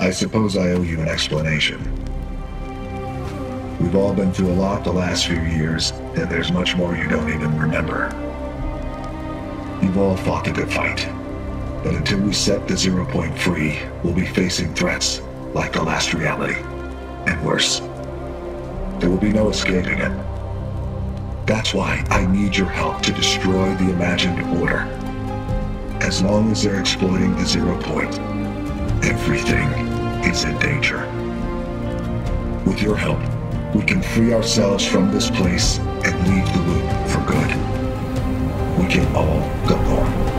I suppose I owe you an explanation. We've all been through a lot the last few years, and there's much more you don't even remember. You've all fought a good fight. But until we set the zero point free, we'll be facing threats like the last reality. And worse. There will be no escaping it. That's why I need your help to destroy the imagined order. As long as they're exploiting the zero point, everything is in danger. With your help, we can free ourselves from this place and leave the loop for good. We can all go home.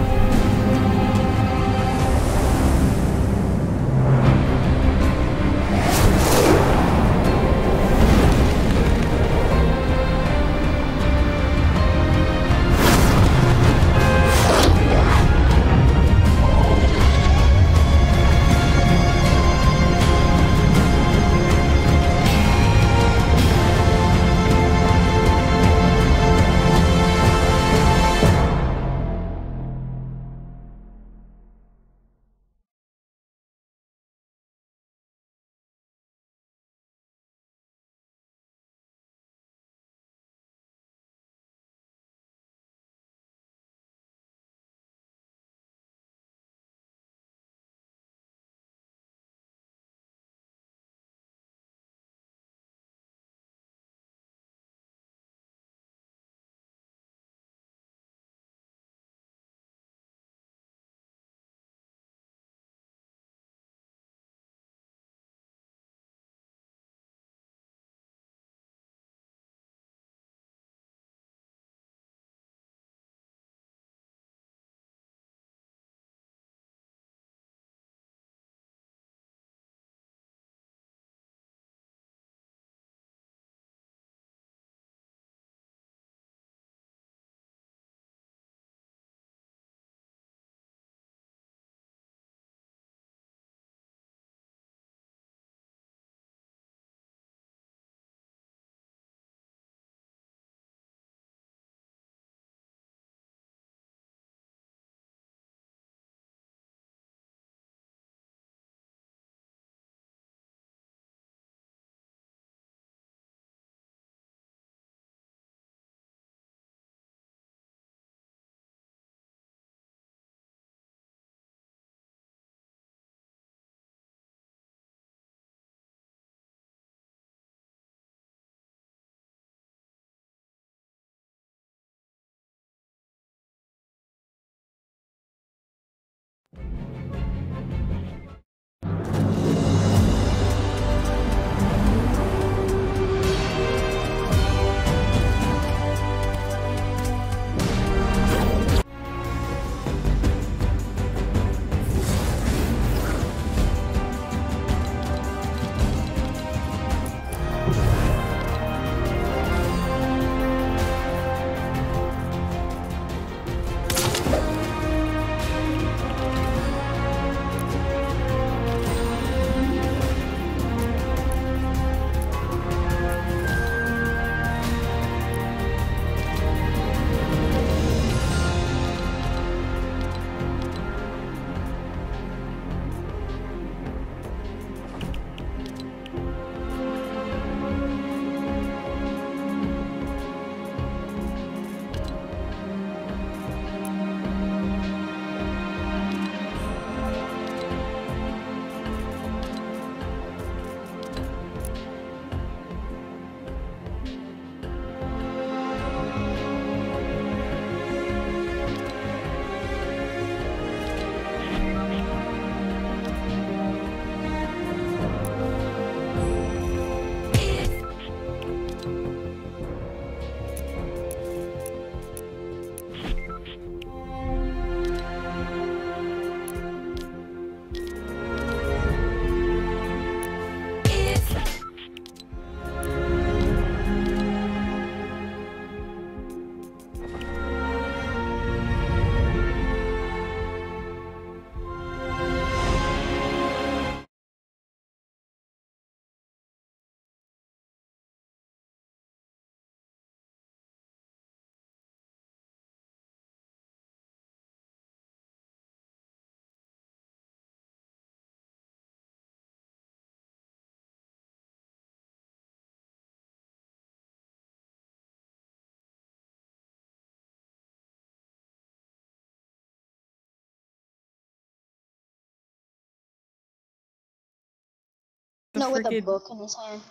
No, with a book in his hand.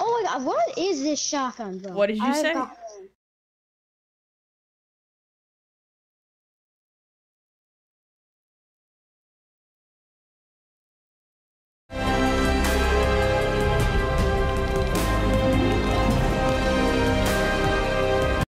Oh my god, what is this shotgun, bro? What did you I've say? got-